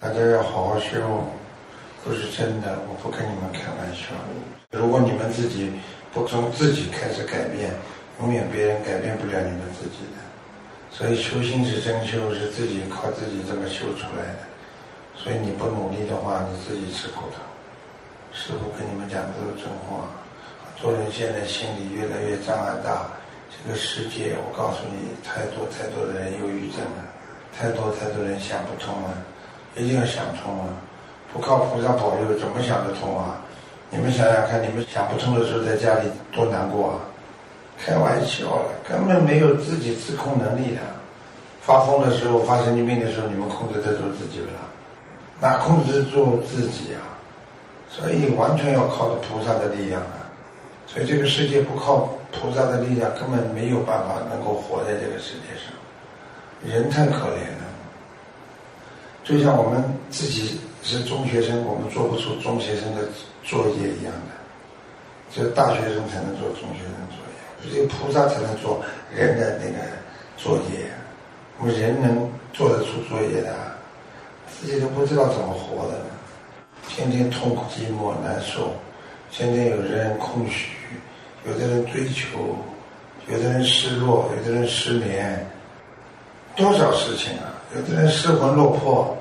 大家要好好修，都是真的，我不跟你们开玩笑。如果你们自己不从自己开始改变，永远别人改变不了你们自己的。所以修心是真修，是自己靠自己这么修出来的。所以你不努力的话，你自己吃苦头。师傅跟你们讲的都是真话。做人现在心里越来越障碍大，这个世界我告诉你，太多太多的人忧郁症了，太多太多人想不通了，一定要想通啊！不靠菩萨保佑，怎么想得通啊？你们想想看，你们想不通的时候，在家里多难过啊！开玩笑了，根本没有自己自控能力的。发疯的时候，发神经病的时候，你们控制得住自己了？哪控制住自己啊？所以完全要靠着菩萨的力量啊！所以这个世界不靠菩萨的力量，根本没有办法能够活在这个世界上。人太可怜，就像我们自己是中学生，我们做不出中学生的作业一样的，只有大学生才能做中学生作业，只有菩萨才能做人的那个作业。我们人能做得出作业的，自己都不知道怎么活的，天天痛苦、寂寞、难受。天天有人空虚，有的人追求，有的人失落，有的人失眠，多少事情啊！有的人失魂落魄，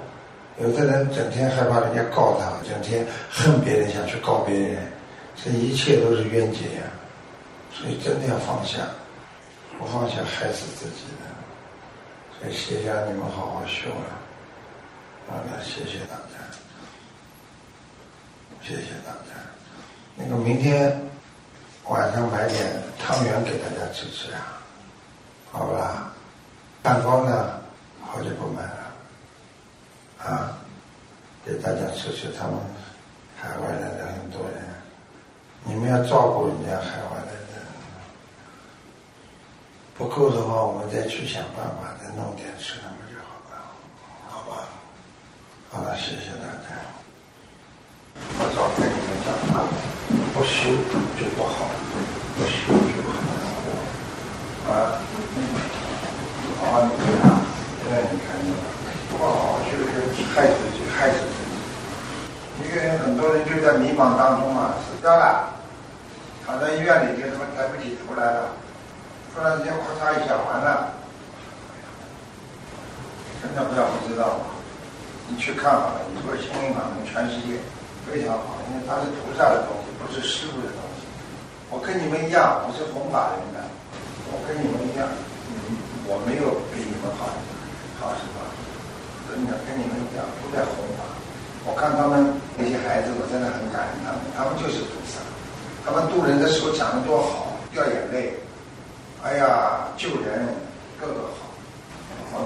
有的人整天害怕人家告他，整天恨别人，想去告别人，这一切都是冤结呀！所以真的要放下，不放下害死自己的。所以谢谢你们好好修了，好了，谢谢大家，谢谢大家。那个明天晚上买点汤圆给大家吃吃啊，好吧？蛋糕呢，好久不买了，啊，给大家吃吃。他们海外来的很多人，你们要照顾人家海外的人。不够的话，我们再去想办法，再弄点吃的不就好了？好吧？好了，谢谢大家。我早跟你们讲了。不修就不好，不修就很难活啊！好好努力啊！现在你看，不好好修就害自己，害死自己。一个人，很多人就在迷茫当中嘛，死掉了，躺在医院里，就他们抬不起头来了。突然之间，咔嚓一下，完了。真的不要不知道，你去看好了，你说心灵法门全世界非常好，因为它是菩萨的东西。不是师傅的东西，我跟你们一样，我是弘法人的，我跟你们一样，嗯我没有比你们好，好是吧？真的跟你们一样，都在弘法。我看他们，真的很感恩他们，他们就是菩萨。他们渡人的时候讲得多好，掉眼泪，哎呀，救人，个个好，